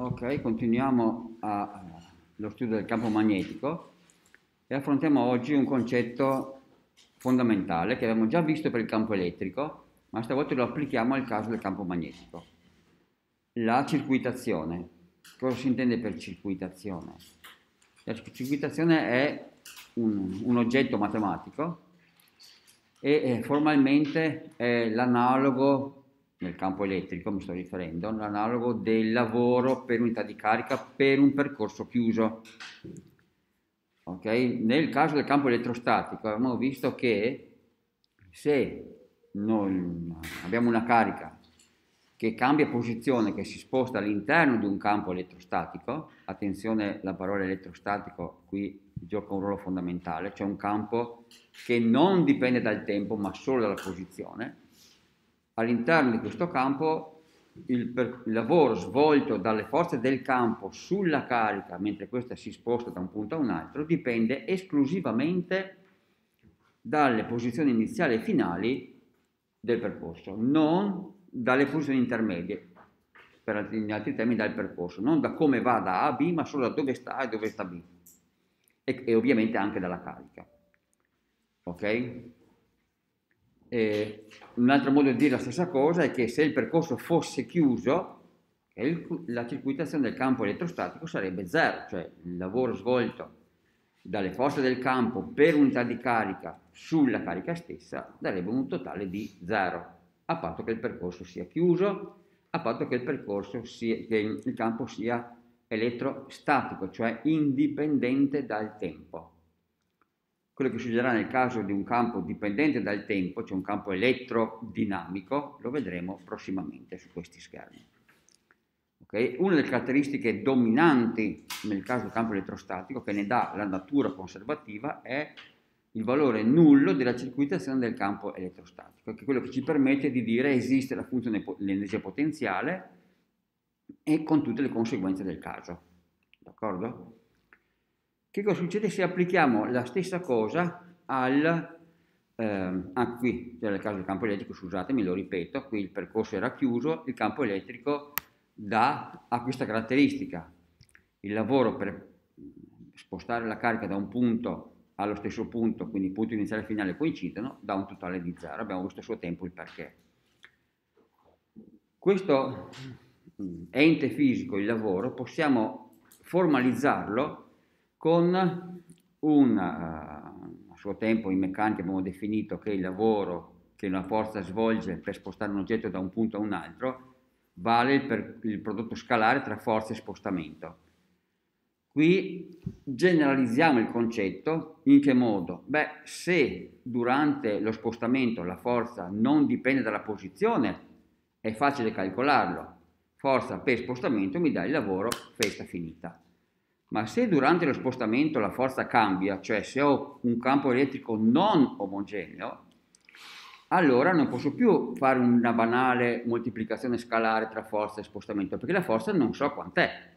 Ok, continuiamo lo studio del campo magnetico e affrontiamo oggi un concetto fondamentale che abbiamo già visto per il campo elettrico, ma stavolta lo applichiamo al caso del campo magnetico. La circuitazione. Cosa si intende per circuitazione? La circuitazione è un, un oggetto matematico e eh, formalmente è l'analogo nel campo elettrico mi sto riferendo, l'analogo del lavoro per unità di carica per un percorso chiuso. Okay? Nel caso del campo elettrostatico abbiamo visto che se abbiamo una carica che cambia posizione, che si sposta all'interno di un campo elettrostatico, attenzione la parola elettrostatico qui gioca un ruolo fondamentale, cioè un campo che non dipende dal tempo ma solo dalla posizione, all'interno di questo campo il, per, il, lavoro svolto dalle forze del campo sulla carica mentre questa si sposta da un punto a un altro dipende esclusivamente dalle posizioni iniziali e finali del percorso, non dalle posizioni intermedie, per altri, in altri termini dal percorso, non da come va da A a B, ma solo da dove sta e dove sta B, e, e ovviamente anche dalla carica. Ok? Eh, un altro modo di dire la stessa cosa è che se il percorso fosse chiuso, la circuitazione del campo elettrostatico sarebbe zero, cioè il lavoro svolto dalle forze del campo per unità di carica sulla carica stessa darebbe un totale di zero, a patto che il percorso sia chiuso, a patto che il, sia, che il campo sia elettrostatico, cioè indipendente dal tempo quello che succederà nel caso di un campo dipendente dal tempo, cioè un campo elettrodinamico, lo vedremo prossimamente su questi schermi. Okay? Una delle caratteristiche dominanti nel caso del campo elettrostatico, che ne dà la natura conservativa, è il valore nullo della circuitazione del campo elettrostatico, che è quello che ci permette di dire esiste la funzione dell'energia potenziale e con tutte le conseguenze del caso. D'accordo? Che cosa succede se applichiamo la stessa cosa al... Eh, ah, qui, cioè nel caso del campo elettrico, scusatemi, lo ripeto, qui il percorso era chiuso, il campo elettrico dà, ha questa caratteristica. Il lavoro per spostare la carica da un punto allo stesso punto, quindi il punto iniziale e finale coincidono, dà un totale di zero. Abbiamo visto a suo tempo il perché. Questo mm, ente fisico, il lavoro, possiamo formalizzarlo con un, uh, a suo tempo in meccanica abbiamo definito che il lavoro che una forza svolge per spostare un oggetto da un punto a un altro vale per, il prodotto scalare tra forza e spostamento. Qui generalizziamo il concetto, in che modo? Beh, se durante lo spostamento la forza non dipende dalla posizione, è facile calcolarlo. Forza per spostamento mi dà il lavoro, festa finita. Ma se durante lo spostamento la forza cambia, cioè se ho un campo elettrico non omogeneo, allora non posso più fare una banale moltiplicazione scalare tra forza e spostamento, perché la forza non so quant'è,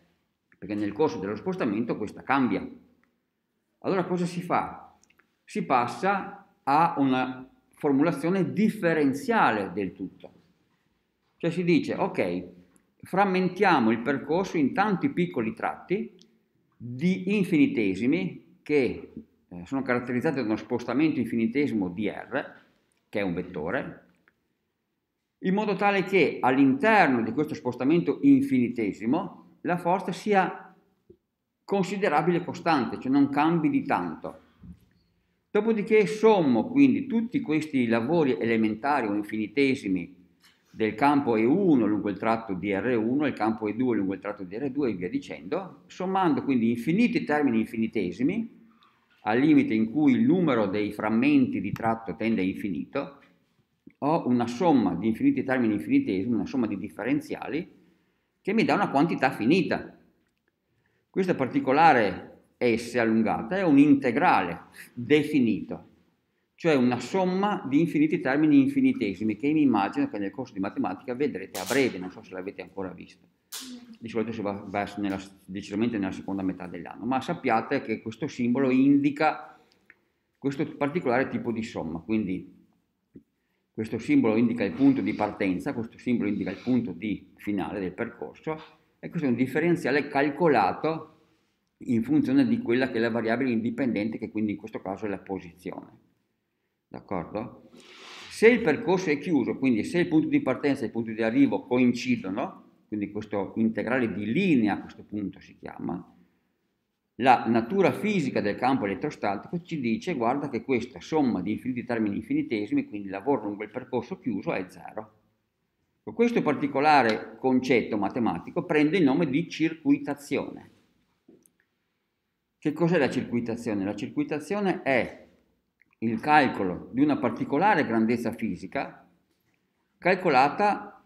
perché nel corso dello spostamento questa cambia. Allora cosa si fa? Si passa a una formulazione differenziale del tutto. Cioè si dice, ok, frammentiamo il percorso in tanti piccoli tratti di infinitesimi che eh, sono caratterizzati da uno spostamento infinitesimo di R, che è un vettore, in modo tale che all'interno di questo spostamento infinitesimo la forza sia considerabile costante, cioè non cambi di tanto. Dopodiché sommo quindi tutti questi lavori elementari o infinitesimi del campo E1 lungo il tratto di R1 e il campo E2 lungo il tratto di R2 e via dicendo, sommando quindi infiniti termini infinitesimi, al limite in cui il numero dei frammenti di tratto tende a infinito, ho una somma di infiniti termini infinitesimi, una somma di differenziali, che mi dà una quantità finita. Questa particolare S allungata è un integrale definito, cioè una somma di infiniti termini infinitesimi che mi immagino che nel corso di matematica vedrete a breve, non so se l'avete ancora visto. Di solito si va verso nella, decisamente nella seconda metà dell'anno, ma sappiate che questo simbolo indica questo particolare tipo di somma, quindi questo simbolo indica il punto di partenza, questo simbolo indica il punto di finale del percorso e questo è un differenziale calcolato in funzione di quella che è la variabile indipendente, che quindi in questo caso è la posizione. D'accordo? Se il percorso è chiuso, quindi se il punto di partenza e il punto di arrivo coincidono, quindi questo integrale di linea a questo punto si chiama, la natura fisica del campo elettrostatico ci dice guarda che questa somma di infiniti termini infinitesimi, quindi lavoro lungo il percorso chiuso, è zero. Questo particolare concetto matematico prende il nome di circuitazione. Che cos'è la circuitazione? La circuitazione è il calcolo di una particolare grandezza fisica calcolata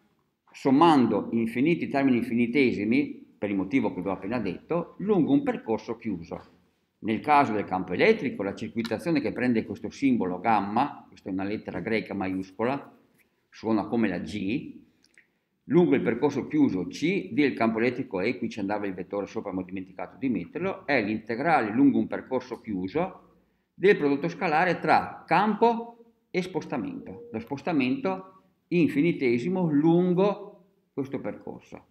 sommando infiniti termini infinitesimi, per il motivo che vi ho appena detto, lungo un percorso chiuso. Nel caso del campo elettrico, la circuitazione che prende questo simbolo gamma, questa è una lettera greca maiuscola, suona come la G, lungo il percorso chiuso C del campo elettrico E, qui ci andava il vettore sopra, ma ho dimenticato di metterlo, è l'integrale lungo un percorso chiuso del prodotto scalare tra campo e spostamento. Lo spostamento infinitesimo lungo questo percorso.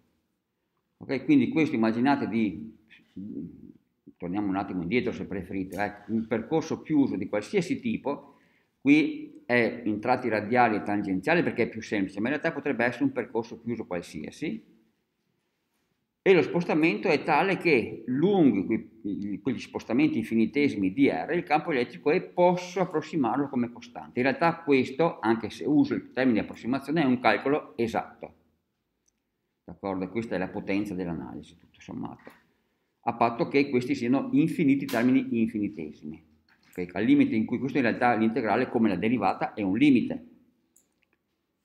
Ok, quindi questo immaginate di, torniamo un attimo indietro se preferite, ecco, un percorso chiuso di qualsiasi tipo, qui è in tratti radiali e tangenziali perché è più semplice, ma in realtà potrebbe essere un percorso chiuso qualsiasi. E lo spostamento è tale che lungo quegli spostamenti infinitesimi di R il campo elettrico E posso approssimarlo come costante. In realtà questo, anche se uso il termine approssimazione, è un calcolo esatto. D'accordo? Questa è la potenza dell'analisi, tutto sommato. A patto che questi siano infiniti termini infinitesimi okay? al limite in cui questo in realtà l'integrale come la derivata è un limite,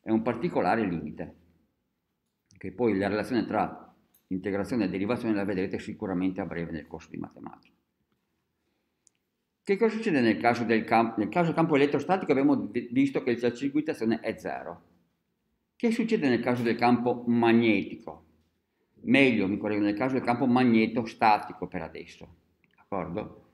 è un particolare limite, che poi la relazione tra integrazione e derivazione la vedrete sicuramente a breve nel corso di matematica. Che cosa succede nel caso del campo, nel caso campo elettrostatico? Abbiamo visto che la circuitazione è zero. Che succede nel caso del campo magnetico? Meglio, mi correggo, nel caso del campo magnetostatico per adesso. D'accordo?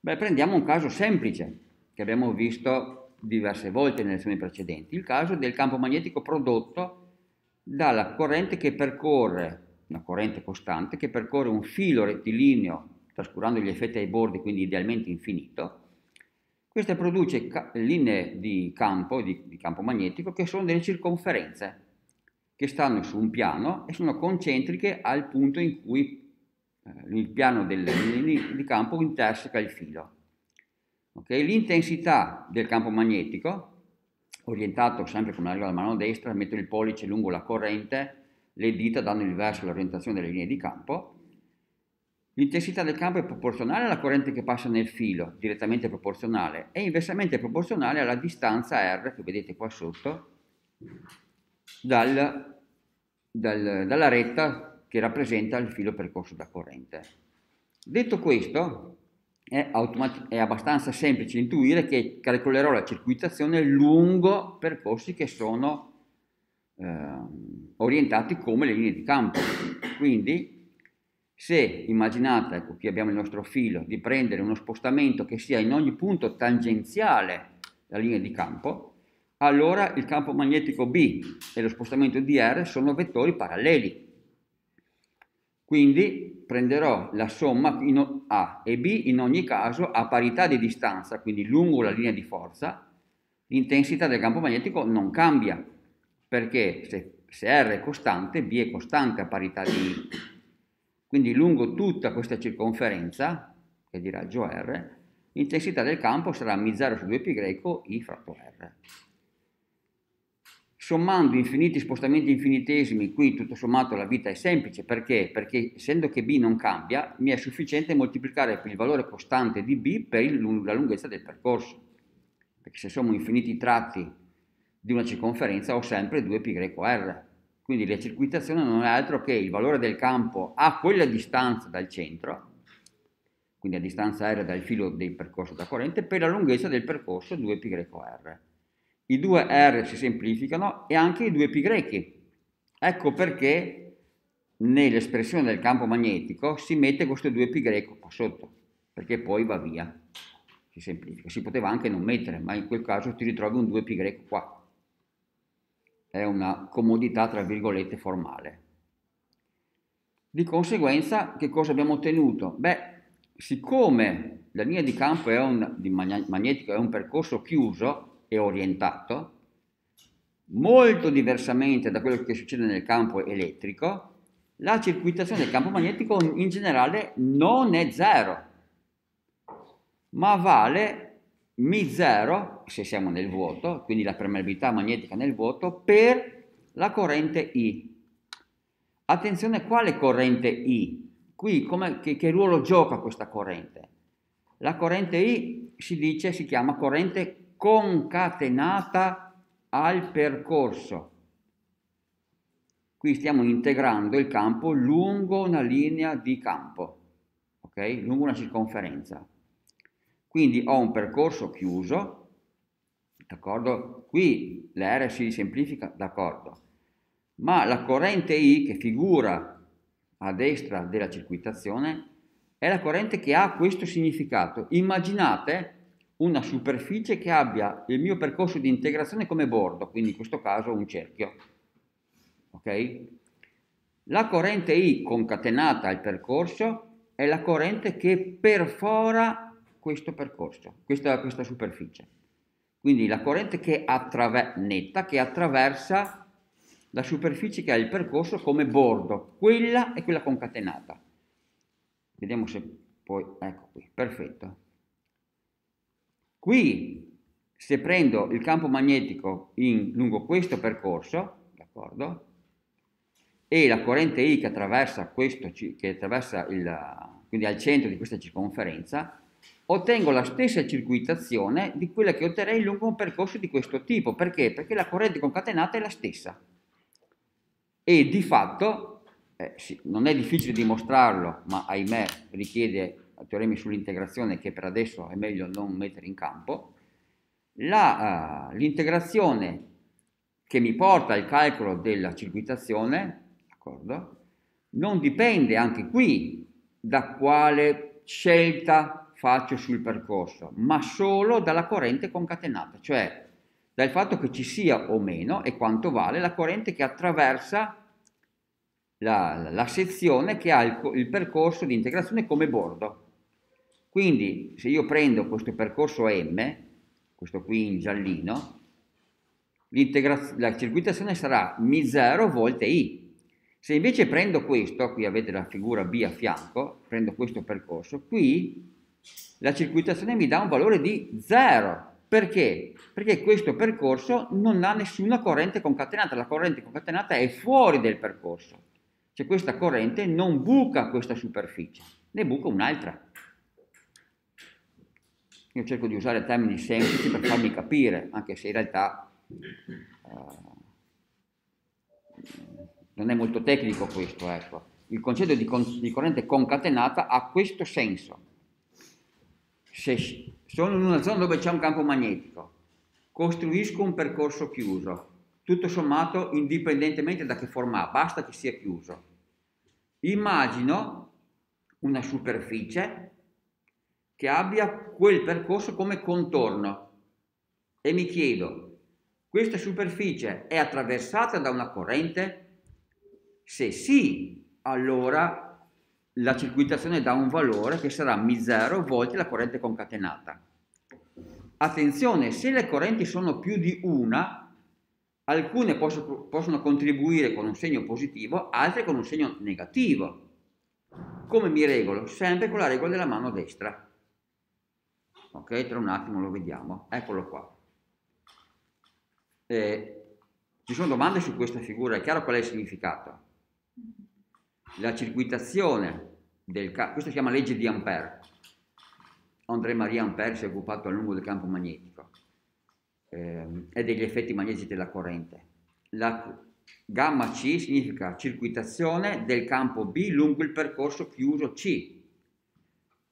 Beh, prendiamo un caso semplice che abbiamo visto diverse volte nelle lezioni precedenti, il caso del campo magnetico prodotto dalla corrente che percorre, una corrente costante, che percorre un filo rettilineo trascurando gli effetti ai bordi, quindi idealmente infinito. Questa produce linee di campo, di, di campo magnetico, che sono delle circonferenze che stanno su un piano e sono concentriche al punto in cui eh, il piano del, di campo interseca il filo. Okay? L'intensità del campo magnetico, orientato sempre arriva la mano destra, metto il pollice lungo la corrente, le dita danno il verso all'orientazione delle linee di campo. L'intensità del campo è proporzionale alla corrente che passa nel filo, direttamente proporzionale, e inversamente proporzionale alla distanza R, che vedete qua sotto, dal, dal, dalla retta che rappresenta il filo percorso da corrente. Detto questo, è, è abbastanza semplice intuire che calcolerò la circuitazione lungo percorsi che sono eh, orientati come le linee di campo. Quindi, se immaginate, ecco qui abbiamo il nostro filo, di prendere uno spostamento che sia in ogni punto tangenziale alla linea di campo, allora il campo magnetico B e lo spostamento di R sono vettori paralleli. Quindi prenderò la somma A e B in ogni caso a parità di distanza, quindi lungo la linea di forza, l'intensità del campo magnetico non cambia, perché se, se R è costante, B è costante a parità di I. Quindi lungo tutta questa circonferenza, che di raggio R, l'intensità del campo sarà μ0 su 2π I fratto R sommando infiniti spostamenti infinitesimi, qui tutto sommato la vita è semplice, perché? Perché essendo che b non cambia, mi è sufficiente moltiplicare il valore costante di b per il, la lunghezza del percorso. Perché se sommo infiniti tratti di una circonferenza ho sempre 2πr. Quindi la circuitazione non è altro che il valore del campo a quella distanza dal centro, quindi a distanza r dal filo del percorso da corrente, per la lunghezza del percorso 2πr i due R si semplificano e anche i due grechi. Ecco perché nell'espressione del campo magnetico si mette questo 2 pi greco qua sotto, perché poi va via, si semplifica. Si poteva anche non mettere, ma in quel caso ti ritrovi un 2 pi greco qua. È una comodità, tra virgolette, formale. Di conseguenza, che cosa abbiamo ottenuto? Beh, siccome la linea di campo è un, di magnetico è un percorso chiuso e orientato, molto diversamente da quello che succede nel campo elettrico, la circuitazione del campo magnetico in generale non è zero, ma vale μ0, se siamo nel vuoto, quindi la permeabilità magnetica nel vuoto, per la corrente I. Attenzione, quale corrente I? Qui come, che, che ruolo gioca questa corrente? La corrente I si dice, si chiama corrente concatenata al percorso. Qui stiamo integrando il campo lungo una linea di campo, ok? Lungo una circonferenza. Quindi ho un percorso chiuso, d'accordo? Qui l'R si semplifica, d'accordo. Ma la corrente I che figura a destra della circuitazione è la corrente che ha questo significato. Immaginate una superficie che abbia il mio percorso di integrazione come bordo, quindi in questo caso un cerchio. Ok? La corrente I concatenata al percorso è la corrente che perfora questo percorso, questa, questa superficie. Quindi la corrente che attraver- netta che attraversa la superficie che ha il percorso come bordo, quella è quella concatenata. Vediamo se poi, ecco qui, perfetto. Qui, se prendo il campo magnetico in, lungo questo percorso, d'accordo? E la corrente I che attraversa questo, che attraversa il, quindi al centro di questa circonferenza, ottengo la stessa circuitazione di quella che otterrei lungo un percorso di questo tipo. Perché? Perché la corrente concatenata è la stessa e di fatto, eh, sì, non è difficile dimostrarlo, ma ahimè richiede teoremi sull'integrazione che per adesso è meglio non mettere in campo, uh, l'integrazione che mi porta al calcolo della circuitazione, non dipende anche qui da quale scelta faccio sul percorso, ma solo dalla corrente concatenata, cioè dal fatto che ci sia o meno e quanto vale la corrente che attraversa la, la sezione che ha il, il percorso di integrazione come bordo. Quindi se io prendo questo percorso M, questo qui in giallino, la circuitazione sarà μ0 volte I. Se invece prendo questo, qui avete la figura B a fianco, prendo questo percorso, qui la circuitazione mi dà un valore di 0. Perché? Perché questo percorso non ha nessuna corrente concatenata, la corrente concatenata è fuori del percorso. Cioè questa corrente non buca questa superficie, ne buca un'altra. Io cerco di usare termini semplici per farmi capire, anche se in realtà uh, non è molto tecnico questo. Ecco. Il concetto di, con- di corrente concatenata ha questo senso se sono in una zona dove c'è un campo magnetico, costruisco un percorso chiuso, tutto sommato indipendentemente da che forma ha, basta che sia chiuso. Immagino una superficie che abbia quel percorso come contorno e mi chiedo, questa superficie è attraversata da una corrente? Se sì, allora la circuitazione dà un valore che sarà μ0 volte la corrente concatenata. Attenzione, se le correnti sono più di una, alcune posso, possono contribuire con un segno positivo, altre con un segno negativo. Come mi regolo? Sempre con la regola della mano destra. Ok, tra un attimo lo vediamo. Eccolo qua. Eh, ci sono domande su questa figura, è chiaro qual è il significato? La circuitazione del campo, questo si chiama legge di Ampère, André Marie Ampère si è occupato a lungo del campo magnetico eh, e degli effetti magnetici della corrente. La gamma C significa circuitazione del campo B lungo il percorso chiuso C.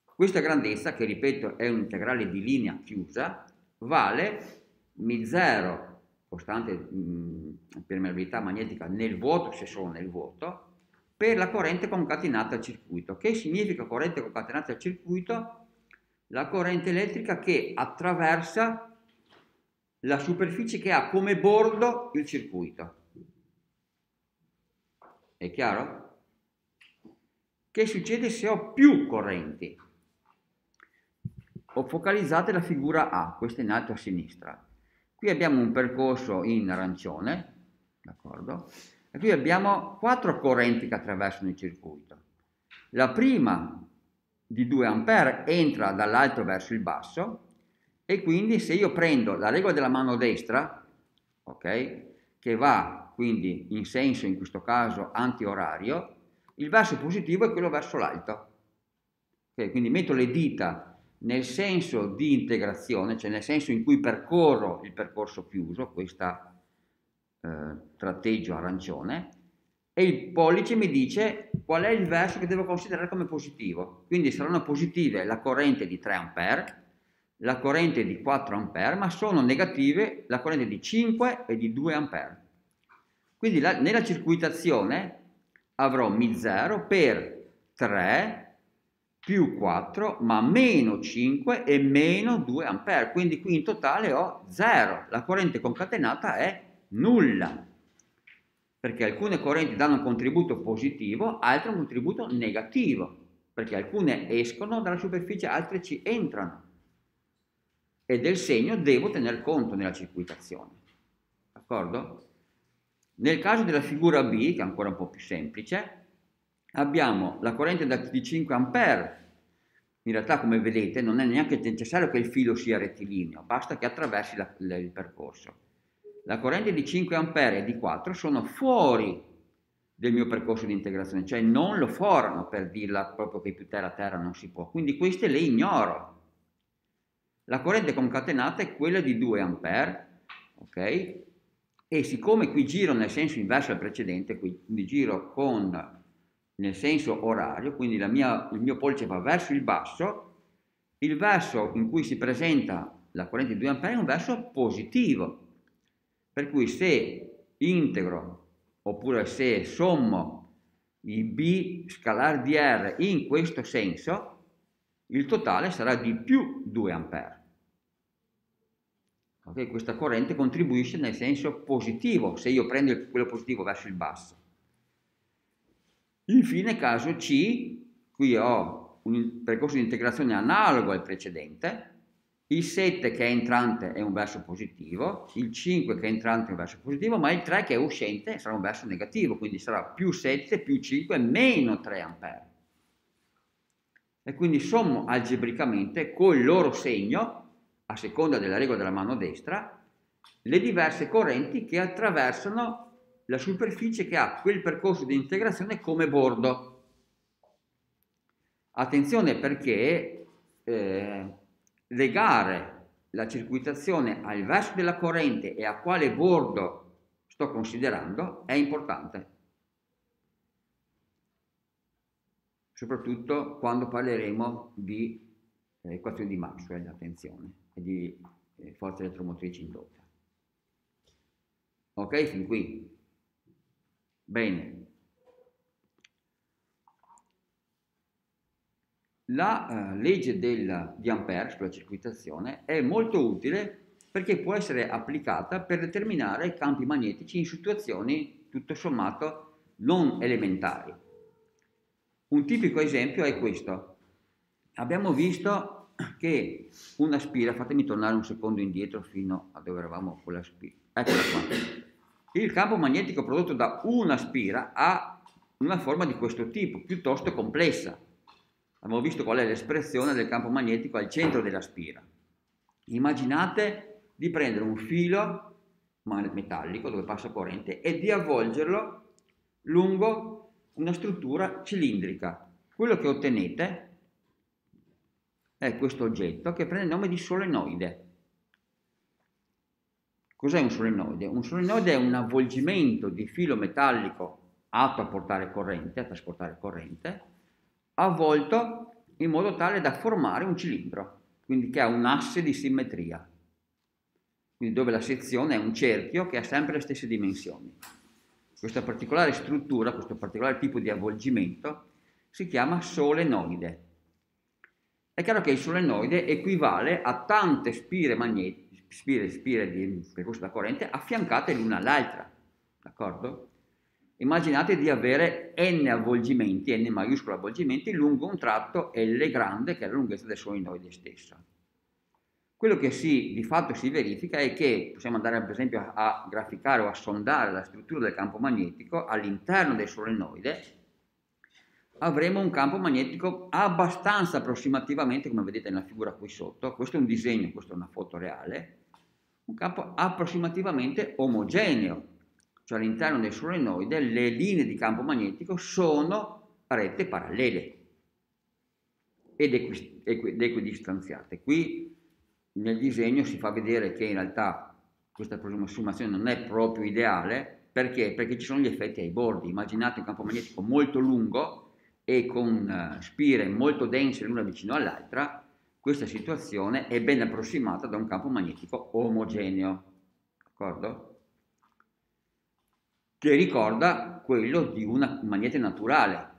Questa grandezza, che ripeto è un integrale di linea chiusa, vale μ0, costante mh, permeabilità magnetica nel vuoto, se sono nel vuoto, per la corrente concatenata al circuito. Che significa corrente concatenata al circuito? La corrente elettrica che attraversa la superficie che ha come bordo il circuito. È chiaro? che succede se ho più correnti? Ho focalizzate la figura A, questa in alto a sinistra. Qui abbiamo un percorso in arancione, d'accordo? E qui abbiamo quattro correnti che attraversano il circuito. La prima di 2 A entra dall'alto verso il basso e quindi se io prendo la regola della mano destra, ok, che va quindi in senso in questo caso antiorario, il verso positivo è quello verso l'alto. Okay, quindi metto le dita nel senso di integrazione, cioè nel senso in cui percorro il percorso chiuso, questo eh, tratteggio arancione, e il pollice mi dice qual è il verso che devo considerare come positivo. Quindi saranno positive la corrente di 3 A, la corrente di 4 A, ma sono negative la corrente di 5 e di 2 A. Quindi la, nella circuitazione avrò Mi0 per 3 più 4, ma meno 5 e meno 2 A. Quindi qui in totale ho 0. La corrente concatenata è nulla perché alcune correnti danno un contributo positivo, altre un contributo negativo, perché alcune escono dalla superficie, altre ci entrano. E del segno devo tener conto nella circuitazione. D'accordo? Nel caso della figura B, che è ancora un po' più semplice, abbiamo la corrente di 5 A. In realtà, come vedete, non è neanche necessario che il filo sia rettilineo, basta che attraversi la, il percorso la corrente di 5 A e di 4 sono fuori del mio percorso di integrazione, cioè non lo formano per dirla proprio che più terra-terra non si può, quindi queste le ignoro. La corrente concatenata è quella di 2 A, ok? E siccome qui giro nel senso inverso al precedente, quindi giro con nel senso orario, quindi mia, il mio pollice va verso il basso, il verso in cui si presenta la corrente di 2 A è un verso positivo, per cui se integro oppure se sommo i B scalare di R in questo senso, il totale sarà di più 2 A. Okay? Questa corrente contribuisce nel senso positivo, se io prendo quello positivo verso il basso. Infine, caso C, qui ho un percorso di integrazione analogo al precedente, il 7 che è entrante è un verso positivo, il 5 che è entrante è un verso positivo, ma il 3 che è uscente sarà un verso negativo, quindi sarà più 7 più 5 meno 3 A. E quindi sommo algebricamente col loro segno, a seconda della regola della mano destra, le diverse correnti che attraversano la superficie che ha quel percorso di integrazione come bordo. Attenzione perché eh, legare la circuitazione al verso della corrente e a quale bordo sto considerando è importante. Soprattutto quando parleremo di eh, equazioni di Maxwell, attenzione, e di eh, forze elettromotrici indotte. Ok, fin qui? Bene. La eh, legge del, di Ampere sulla circuitazione è molto utile perché può essere applicata per determinare campi magnetici in situazioni tutto sommato non elementari. Un tipico esempio è questo. Abbiamo visto che una spira, fatemi tornare un secondo indietro fino a dove eravamo con la spira, eccola qua. Il campo magnetico prodotto da una spira ha una forma di questo tipo, piuttosto complessa abbiamo visto qual è l'espressione del campo magnetico al centro della spira. Immaginate di prendere un filo metallico dove passa corrente e di avvolgerlo lungo una struttura cilindrica. Quello che ottenete è questo oggetto che prende il nome di solenoide. Cos'è un solenoide? Un solenoide è un avvolgimento di filo metallico atto a portare corrente, a trasportare corrente, avvolto in modo tale da formare un cilindro, quindi che ha un asse di simmetria, quindi dove la sezione è un cerchio che ha sempre le stesse dimensioni. Questa particolare struttura, questo particolare tipo di avvolgimento si chiama solenoide. È chiaro che il solenoide equivale a tante spire magnetiche, spire, spire di percorso da corrente affiancate l'una all'altra, d'accordo? Immaginate di avere n avvolgimenti, n maiuscolo avvolgimenti, lungo un tratto L grande che è la lunghezza del solenoide stessa. Quello che si, di fatto si verifica è che possiamo andare per esempio a graficare o a sondare la struttura del campo magnetico all'interno del solenoide, avremo un campo magnetico abbastanza approssimativamente, come vedete nella figura qui sotto, questo è un disegno, questa è una foto reale, un campo approssimativamente omogeneo, cioè all'interno del solenoide le linee di campo magnetico sono rette parallele ed equi, equi, equidistanziate. Qui nel disegno si fa vedere che in realtà questa approssimazione non è proprio ideale, perché? Perché ci sono gli effetti ai bordi. Immaginate un campo magnetico molto lungo e con uh, spire molto dense l'una vicino all'altra, questa situazione è ben approssimata da un campo magnetico omogeneo, d'accordo? Che ricorda quello di un magnete naturale.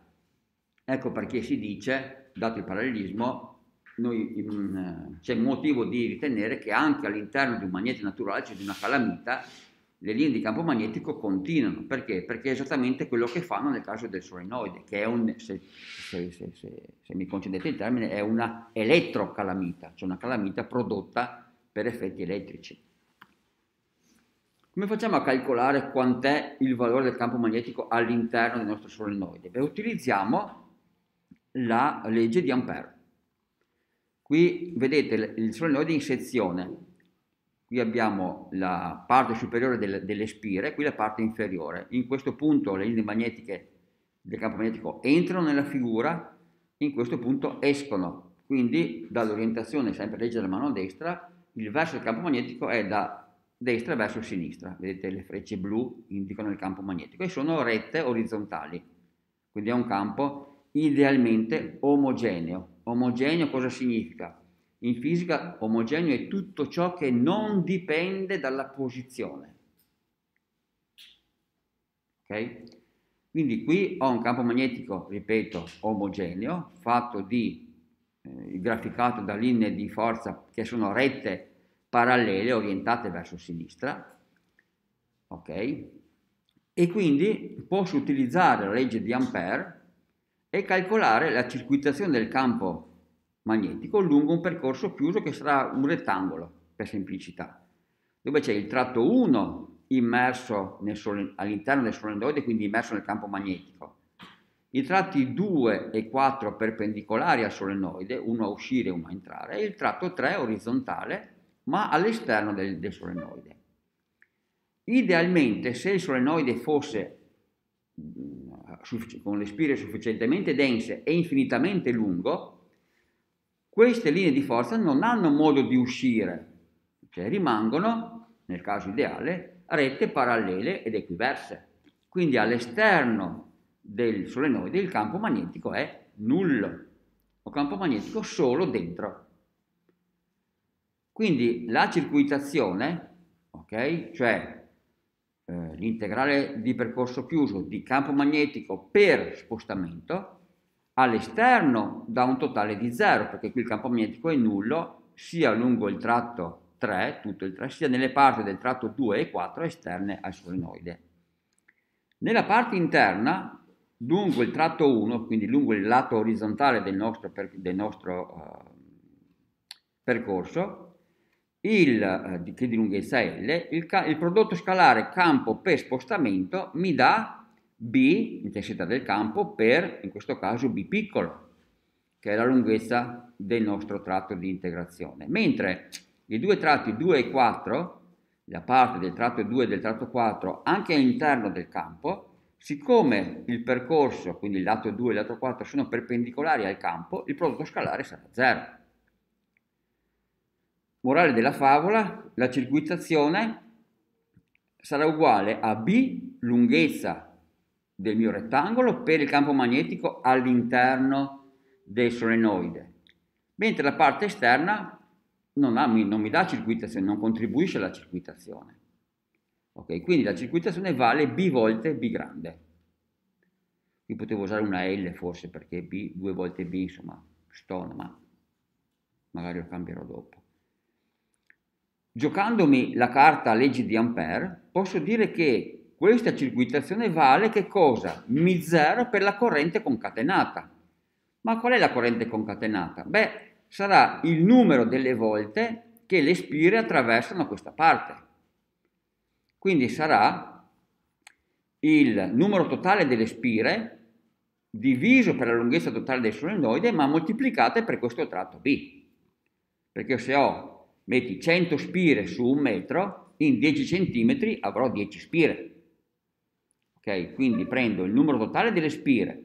Ecco perché si dice, dato il parallelismo, noi, in, c'è motivo di ritenere che anche all'interno di un magnete naturale, cioè di una calamita, le linee di campo magnetico continuano. Perché? Perché è esattamente quello che fanno nel caso del solenoide, che è un, se, se, se, se mi concedete il termine, è una elettrocalamita, cioè una calamita prodotta per effetti elettrici. Come facciamo a calcolare quant'è il valore del campo magnetico all'interno del nostro solenoide? Beh, utilizziamo la legge di Ampere. Qui vedete il solenoide in sezione, qui abbiamo la parte superiore delle, delle spire, qui la parte inferiore. In questo punto le linee magnetiche del campo magnetico entrano nella figura, in questo punto escono. Quindi dall'orientazione sempre legge della mano destra, il verso del campo magnetico è da destra verso sinistra. Vedete le frecce blu indicano il campo magnetico e sono rette orizzontali. Quindi è un campo idealmente omogeneo. Omogeneo cosa significa? In fisica omogeneo è tutto ciò che non dipende dalla posizione. Ok? Quindi qui ho un campo magnetico, ripeto, omogeneo, fatto di, eh, graficato da linee di forza che sono rette parallele, orientate verso sinistra. Ok? E quindi posso utilizzare la legge di Ampere e calcolare la circuitazione del campo magnetico lungo un percorso chiuso che sarà un rettangolo, per semplicità, dove c'è il tratto 1 immerso all'interno del solenoide, quindi immerso nel campo magnetico, i tratti 2 e 4 perpendicolari al solenoide, uno a uscire e uno a entrare, e il tratto 3 orizzontale, ma all'esterno del, del solenoide. Idealmente, se il solenoide fosse con le spire sufficientemente dense e infinitamente lungo, queste linee di forza non hanno modo di uscire, cioè rimangono, nel caso ideale, rette parallele ed equiverse. Quindi all'esterno del solenoide il campo magnetico è nullo, o campo magnetico solo dentro. Quindi la circuitazione, ok, cioè eh, l'integrale di percorso chiuso di campo magnetico per spostamento all'esterno da un totale di 0 perché qui il campo magnetico è nullo sia lungo il tratto 3, tutto il 3, sia nelle parti del tratto 2 e 4 esterne al solenoide. Nella parte interna, lungo il tratto 1, quindi lungo il lato orizzontale del nostro, per, del nostro uh, percorso, il, eh, che di lunghezza L, il, il prodotto scalare campo per spostamento mi dà B, intensità del campo, per, in questo caso, B piccolo, che è la lunghezza del nostro tratto di integrazione. Mentre i due tratti 2 e 4, la parte del tratto 2 e del tratto 4, anche all'interno del campo, siccome il percorso, quindi il lato 2 e il lato 4, sono perpendicolari al campo, il prodotto scalare sarà 0. Morale della favola, la circuitazione sarà uguale a B lunghezza del mio rettangolo per il campo magnetico all'interno del solenoide, mentre la parte esterna non, ha, non mi dà circuitazione, non contribuisce alla circuitazione. Ok, quindi la circuitazione vale B volte B grande. Qui potevo usare una L forse perché B, due volte B, insomma, stone, ma magari lo cambierò dopo. Giocandomi la carta legge di Ampere, posso dire che questa circuitazione vale che cosa? Mi0 per la corrente concatenata. Ma qual è la corrente concatenata? Beh, sarà il numero delle volte che le spire attraversano questa parte. Quindi sarà il numero totale delle spire diviso per la lunghezza totale del solenoide ma moltiplicate per questo tratto B. Perché se ho, metti 100 spire su un metro, in 10 cm avrò 10 spire. Ok, quindi prendo il numero totale delle spire,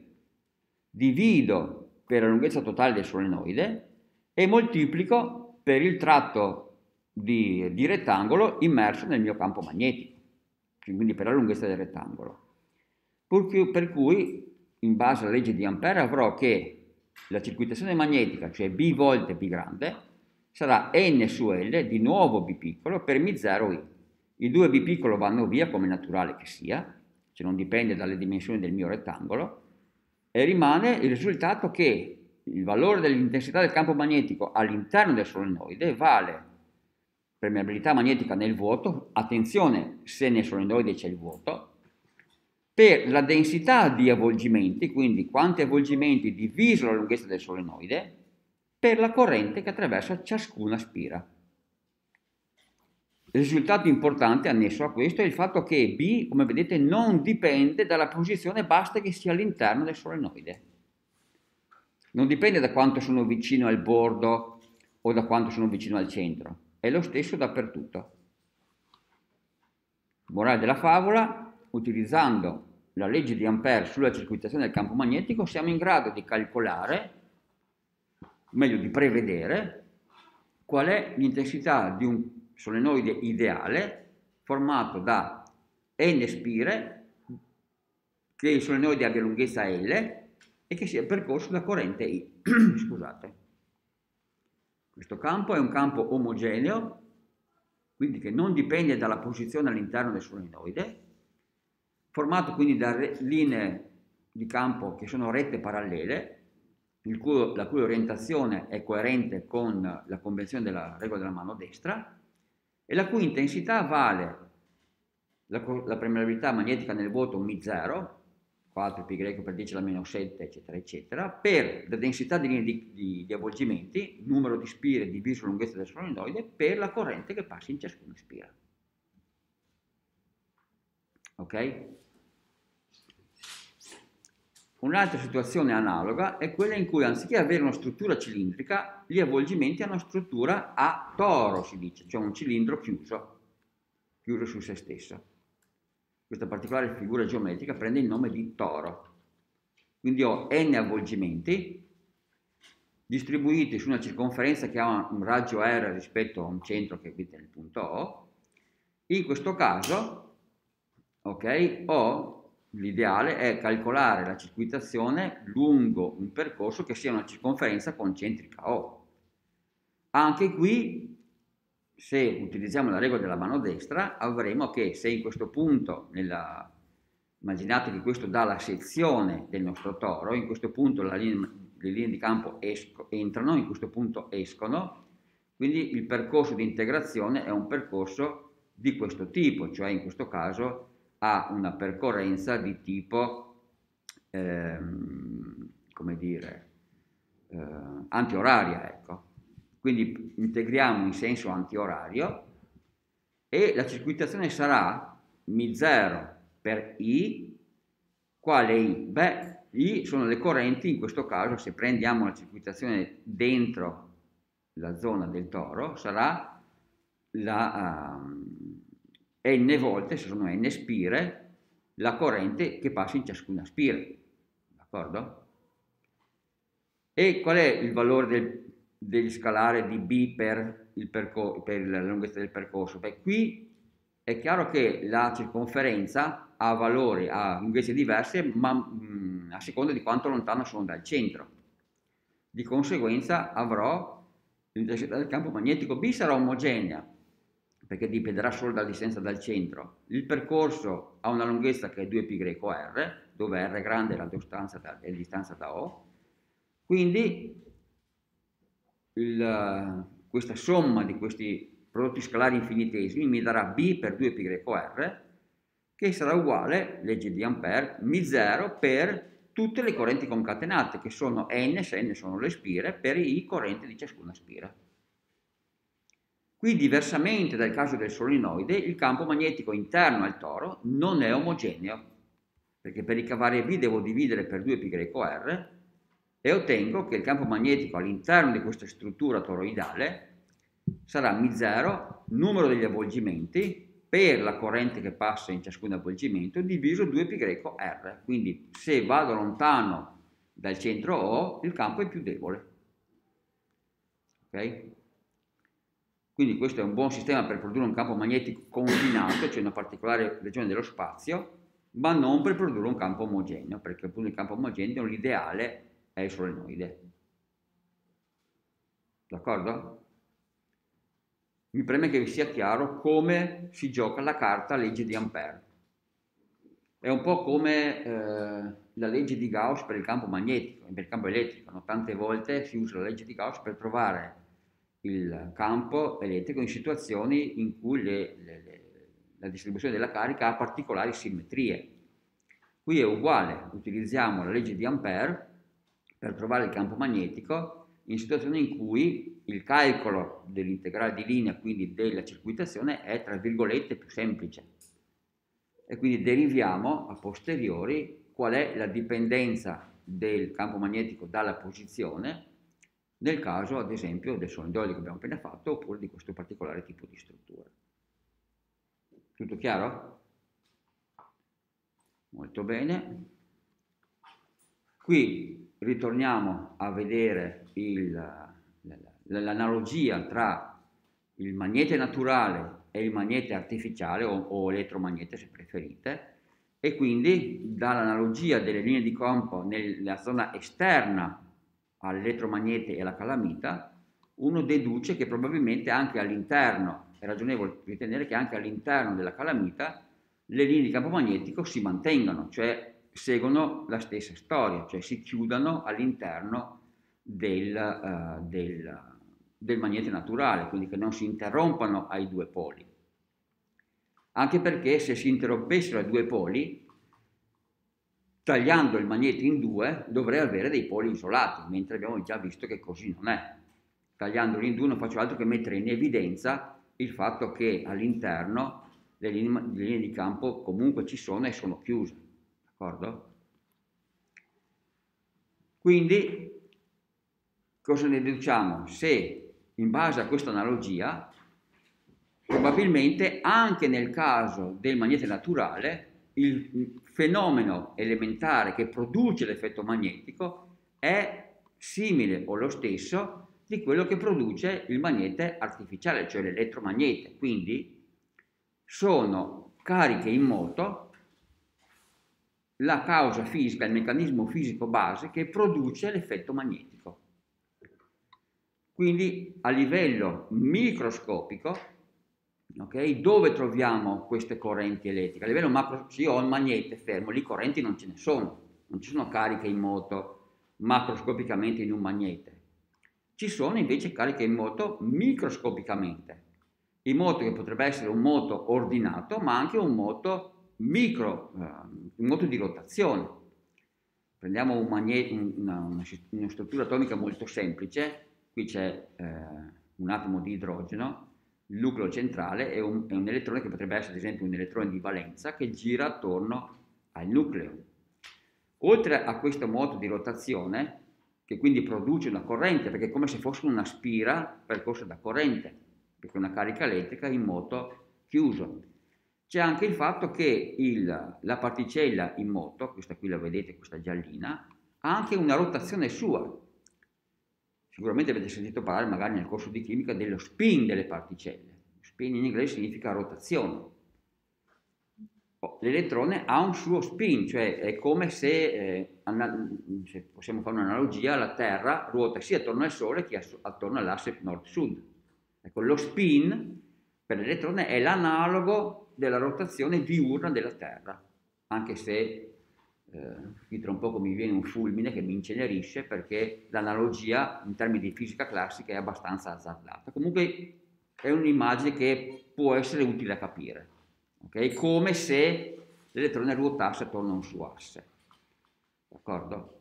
divido per la lunghezza totale del solenoide e moltiplico per il tratto di, di rettangolo immerso nel mio campo magnetico, quindi per la lunghezza del rettangolo. Per cui, in base alla legge di Ampere, avrò che la circuitazione magnetica, cioè B volte B grande, sarà n su L, di nuovo B piccolo, per Mi0 I. I due B piccolo vanno via, come naturale che sia, se non dipende dalle dimensioni del mio rettangolo, e rimane il risultato che il valore dell'intensità del campo magnetico all'interno del solenoide vale permeabilità magnetica nel vuoto, attenzione se nel solenoide c'è il vuoto, per la densità di avvolgimenti, quindi quanti avvolgimenti diviso la lunghezza del solenoide, per la corrente che attraversa ciascuna spira. Il risultato importante annesso a questo è il fatto che B, come vedete, non dipende dalla posizione, basta che sia all'interno del solenoide. Non dipende da quanto sono vicino al bordo o da quanto sono vicino al centro, è lo stesso dappertutto. Morale della favola, utilizzando la legge di Ampere sulla circuitazione del campo magnetico, siamo in grado di calcolare, meglio di prevedere, qual è l'intensità di un solenoide ideale formato da n spire, che il solenoide abbia lunghezza L e che sia percorso da corrente I. Scusate. Questo campo è un campo omogeneo, quindi che non dipende dalla posizione all'interno del solenoide, formato quindi da linee di campo che sono rette parallele, cui, la cui orientazione è coerente con la convenzione della regola della mano destra, e la cui intensità vale la, la permeabilità magnetica nel vuoto Mi0, 4 pi greco per 10 alla meno 7, eccetera, eccetera, per la densità di linee di, di, di avvolgimenti, numero di spire diviso la lunghezza del solenoide, per la corrente che passa in ciascuna spira. Ok? Un'altra situazione analoga è quella in cui anziché avere una struttura cilindrica, gli avvolgimenti hanno struttura a toro, si dice, cioè un cilindro chiuso, chiuso su se stesso. Questa particolare figura geometrica prende il nome di toro. Quindi ho n avvolgimenti distribuiti su una circonferenza che ha un raggio R rispetto a un centro che è nel punto O. In questo caso, ok, ho l'ideale è calcolare la circuitazione lungo un percorso che sia una circonferenza concentrica O. Anche qui, se utilizziamo la regola della mano destra, avremo che se in questo punto, nella, immaginate che questo dà la sezione del nostro toro, in questo punto linea, le linee di campo esco, entrano, in questo punto escono, quindi il percorso di integrazione è un percorso di questo tipo, cioè in questo caso ha una percorrenza di tipo, ehm, come dire, eh, antioraria, ecco. Quindi integriamo in senso antiorario e la circuitazione sarà Mi0 per I, quale I? Beh, I sono le correnti, in questo caso se prendiamo la circuitazione dentro la zona del toro, sarà la... Um, n volte, se sono n spire, la corrente che passa in ciascuna spira. D'accordo? E qual è il valore del, del scalare di B per, per, la lunghezza del percorso? Beh, qui è chiaro che la circonferenza ha valori, ha lunghezze diverse, ma mh, mm, a seconda di quanto lontano sono dal centro. Di conseguenza avrò l'intensità del campo magnetico B sarà omogenea, perché dipenderà solo dalla distanza dal centro. Il percorso ha una lunghezza che è 2πr, dove r grande è la distanza da, è la distanza da O, quindi il, questa somma di questi prodotti scalari infinitesimi mi darà b per 2πr, che sarà uguale, legge di Ampere, μ0 per tutte le correnti concatenate, che sono n, se n sono le spire, per i correnti di ciascuna spira. Qui, diversamente dal caso del solenoide, il campo magnetico interno al toro non è omogeneo, perché per ricavare V devo dividere per 2πr e ottengo che il campo magnetico all'interno di questa struttura toroidale sarà μ0, numero degli avvolgimenti, per la corrente che passa in ciascun avvolgimento diviso 2πr. Quindi se vado lontano dal centro O, il campo è più debole. Ok? Quindi questo è un buon sistema per produrre un campo magnetico confinato, cioè una particolare regione dello spazio, ma non per produrre un campo omogeneo, perché appunto il campo omogeneo l'ideale è il solenoide. D'accordo? mi preme che vi sia chiaro come si gioca la carta legge di Ampere. È un po' come eh, la legge di Gauss per il campo magnetico, per il campo elettrico. No? Tante volte si usa la legge di Gauss per trovare il campo elettrico in situazioni in cui le, le, le, la distribuzione della carica ha particolari simmetrie. Qui è uguale, utilizziamo la legge di Ampere per trovare il campo magnetico in situazioni in cui il calcolo dell'integrale di linea, quindi della circuitazione, è tra virgolette più semplice. E quindi deriviamo a posteriori qual è la dipendenza del campo magnetico dalla posizione nel caso ad esempio del solenoide che abbiamo appena fatto oppure di questo particolare tipo di struttura. Tutto chiaro? Molto bene. Qui ritorniamo a vedere l'analogia tra il magnete naturale e il magnete artificiale o, o elettromagnete se preferite e quindi dall'analogia delle linee di campo nella zona esterna all'elettromagnete e alla calamita uno deduce che probabilmente anche all'interno, è ragionevole ritenere che anche all'interno della calamita le linee di campo magnetico si mantengano, cioè seguono la stessa storia, cioè si chiudano all'interno del, uh, del, del magnete naturale, quindi che non si interrompano ai due poli. Anche perché se si interrompessero ai due poli, tagliando il magnete in due dovrei avere dei poli isolati, mentre abbiamo già visto che così non è. Tagliandoli in due non faccio altro che mettere in evidenza il fatto che all'interno le linee, le linee di campo comunque ci sono e sono chiuse. D'accordo? Quindi, cosa ne deduciamo? Se in base a questa analogia, probabilmente anche nel caso del magnete naturale, il fenomeno elementare che produce l'effetto magnetico è simile o lo stesso di quello che produce il magnete artificiale, cioè l'elettromagnete. Quindi sono cariche in moto la causa fisica, il meccanismo fisico base che produce l'effetto magnetico. Quindi a livello microscopico, okay, dove troviamo queste correnti elettriche? A livello macro, se io ho il magnete fermo, lì correnti non ce ne sono, non ci sono cariche in moto macroscopicamente in un magnete. Ci sono invece cariche in moto microscopicamente, in moto che potrebbe essere un moto ordinato, ma anche un moto micro, eh, un moto di rotazione. Prendiamo un magnet, una, una, una, struttura atomica molto semplice, qui c'è eh, un atomo di idrogeno, il nucleo centrale è un, è un elettrone che potrebbe essere ad esempio un elettrone di valenza che gira attorno al nucleo. Oltre a questo moto di rotazione, che quindi produce una corrente, perché è come se fosse una spira percorsa da corrente, perché è una carica elettrica in moto chiuso. C'è anche il fatto che il, la particella in moto, questa qui la vedete, questa giallina, ha anche una rotazione sua. Sicuramente avete sentito parlare magari nel corso di chimica dello spin delle particelle. Spin in inglese significa rotazione. Oh, l'elettrone ha un suo spin, cioè è come se, eh, se possiamo fare un'analogia, la Terra ruota sia attorno al Sole che attorno all'asse nord-sud. Ecco, lo spin per l'elettrone è l'analogo della rotazione diurna della Terra, anche se eh, tra un poco mi viene un fulmine che mi incenerisce perché l'analogia in termini di fisica classica è abbastanza azzardata. Comunque è un'immagine che può essere utile a capire, okay? come se l'elettrone ruotasse attorno a un suo asse. D'accordo?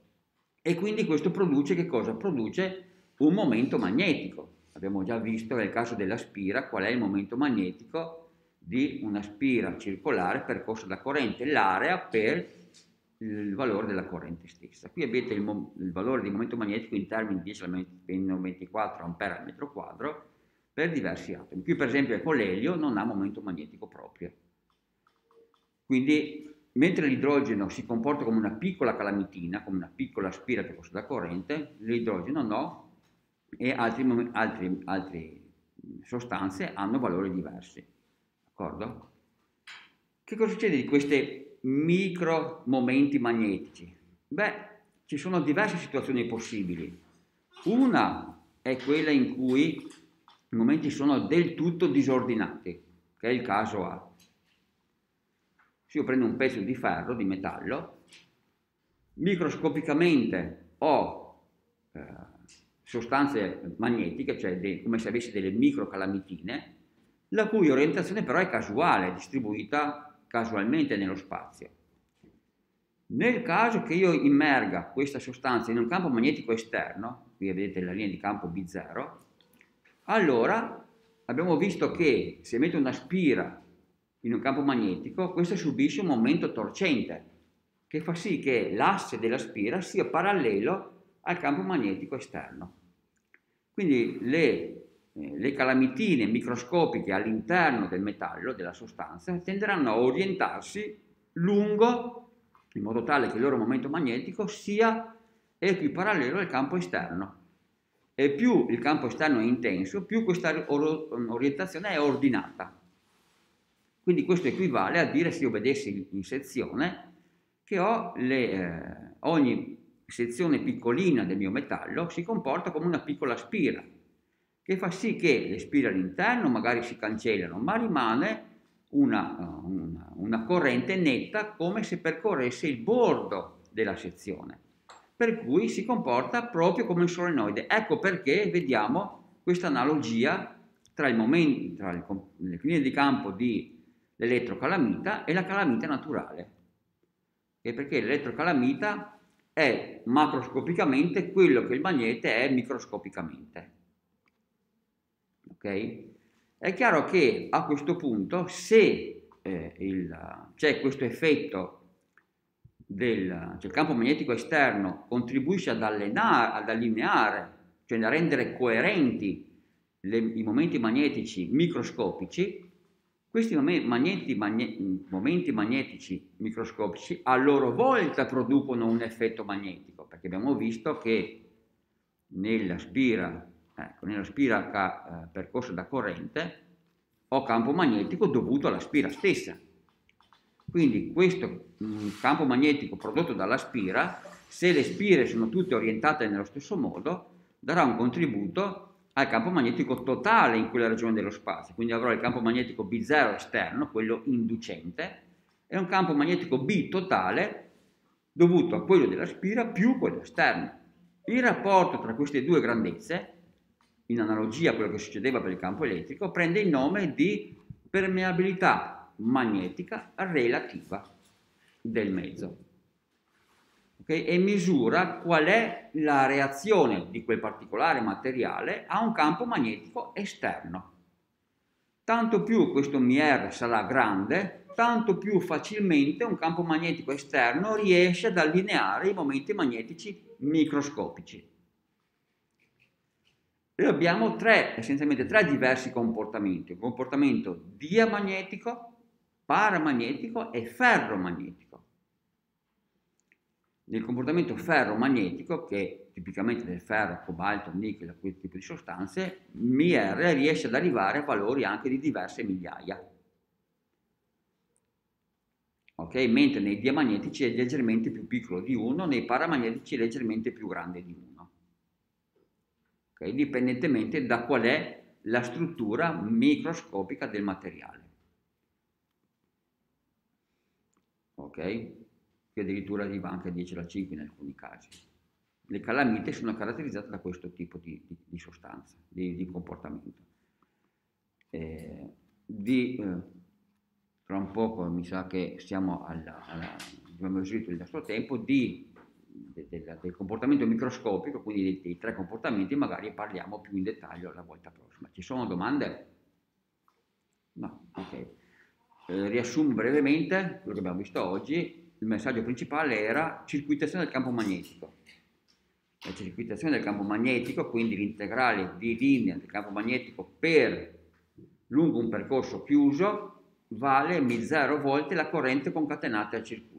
E quindi questo produce che cosa? Produce un momento magnetico. Abbiamo già visto nel caso della spira qual è il momento magnetico di una spira circolare percorsa da corrente, l'area per il valore della corrente stessa. Qui avete il, il valore di momento magnetico in termini di 10 alla 24 ampere al metro quadro per diversi atomi. Qui per esempio ecco l'elio non ha momento magnetico proprio. Quindi mentre l'idrogeno si comporta come una piccola calamitina, come una piccola spira che possa da corrente, l'idrogeno no e altre sostanze hanno valori diversi. D'accordo? Che cosa succede di questi micro momenti magnetici? Beh, ci sono diverse situazioni possibili. Una è quella in cui i momenti sono del tutto disordinati, che è il caso A. Se io prendo un pezzo di ferro, di metallo, microscopicamente ho eh, sostanze magnetiche, cioè de, come se avessi delle microcalamitine, la cui orientazione però è casuale, distribuita casualmente nello spazio. Nel caso che io immerga questa sostanza in un campo magnetico esterno, qui vedete la linea di campo B0, allora abbiamo visto che se metto una spira in un campo magnetico, questo subisce un momento torcente che fa sì che l'asse della spira sia parallelo al campo magnetico esterno. Quindi le, le calamitine microscopiche all'interno del metallo, della sostanza, tenderanno a orientarsi lungo in modo tale che il loro momento magnetico sia equiparallelo al campo esterno. E più il campo esterno è intenso, più questa orientazione è ordinata. Quindi questo equivale a dire, se io vedessi in sezione, che le, eh, ogni sezione piccolina del mio metallo si comporta come una piccola spira, che fa sì che le spire all'interno magari si cancellano, ma rimane una, una, una corrente netta come se percorresse il bordo della sezione, per cui si comporta proprio come un solenoide. Ecco perché vediamo questa analogia tra, il momento, tra il, le linee di campo di l'elettrocalamita e la calamita naturale. E perché l'elettrocalamita è macroscopicamente quello che il magnete è microscopicamente. Ok? È chiaro che a questo punto, se eh, c'è questo effetto del cioè il campo magnetico esterno contribuisce ad, allenare, ad allineare, cioè a rendere coerenti le, i momenti magnetici microscopici, questi magneti, magne, momenti magnetici microscopici a loro volta producono un effetto magnetico, perché abbiamo visto che nella spira, ecco, nella spira eh, percorsa da corrente ho campo magnetico dovuto alla spira stessa. Quindi questo mh, mm, campo magnetico prodotto dalla spira, se le spire sono tutte orientate nello stesso modo, darà un contributo al campo magnetico totale in quella regione dello spazio, quindi avrò il campo magnetico B0 esterno, quello inducente, e un campo magnetico B totale dovuto a quello della spira più quello esterno. Il rapporto tra queste due grandezze, in analogia a quello che succedeva per il campo elettrico, prende il nome di permeabilità magnetica relativa del mezzo okay? e misura qual è la reazione di quel particolare materiale a un campo magnetico esterno. Tanto più questo MR sarà grande, tanto più facilmente un campo magnetico esterno riesce ad allineare i momenti magnetici microscopici. E abbiamo tre, essenzialmente tre diversi comportamenti, un comportamento diamagnetico, paramagnetico e ferromagnetico. Nel comportamento ferromagnetico, che tipicamente del ferro, cobalto, nickel, quel tipo di sostanze, MIR riesce ad arrivare a valori anche di diverse migliaia. Okay? Mentre nei diamagnetici è leggermente più piccolo di 1, nei paramagnetici è leggermente più grande di 1. Okay? Dipendentemente da qual è la struttura microscopica del materiale. Ok? che addirittura arriva anche a 10 alla 5 in alcuni casi. Le calamite sono caratterizzate da questo tipo di, di, di sostanza, di, di comportamento. Eh, di, eh, tra un poco mi sa che siamo alla, alla abbiamo esaurito il nostro tempo, di, de, de, del comportamento microscopico, quindi dei, dei, tre comportamenti, magari parliamo più in dettaglio la volta prossima. Ci sono domande? No, ok. Eh, riassumo brevemente quello che abbiamo visto oggi. Il messaggio principale era circuitazione del campo magnetico. La circuitazione del campo magnetico, quindi l'integrale di linea del campo magnetico per lungo un percorso chiuso, vale mi 0 volte la corrente concatenata al circuito.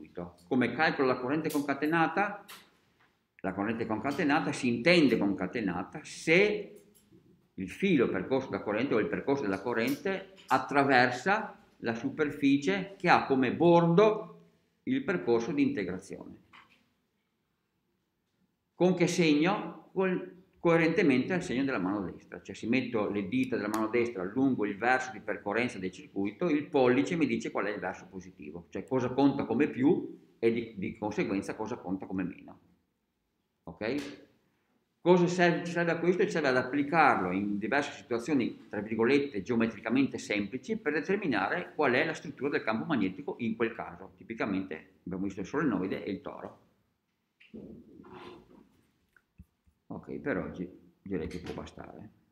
Come calcolo la corrente concatenata? La corrente concatenata si intende concatenata se il filo percorso da corrente o il percorso della corrente attraversa la superficie che ha come bordo il percorso di integrazione. Con che segno? Con coerentemente al segno della mano destra, cioè se metto le dita della mano destra lungo il verso di percorrenza del circuito, il pollice mi dice qual è il verso positivo, cioè cosa conta come più e di, di conseguenza cosa conta come meno. Ok? Cosa serve, serve a questo? Serve ad applicarlo in diverse situazioni, tra virgolette, geometricamente semplici per determinare qual è la struttura del campo magnetico in quel caso. Tipicamente abbiamo visto il solenoide e il toro. Ok, per oggi direi che può bastare.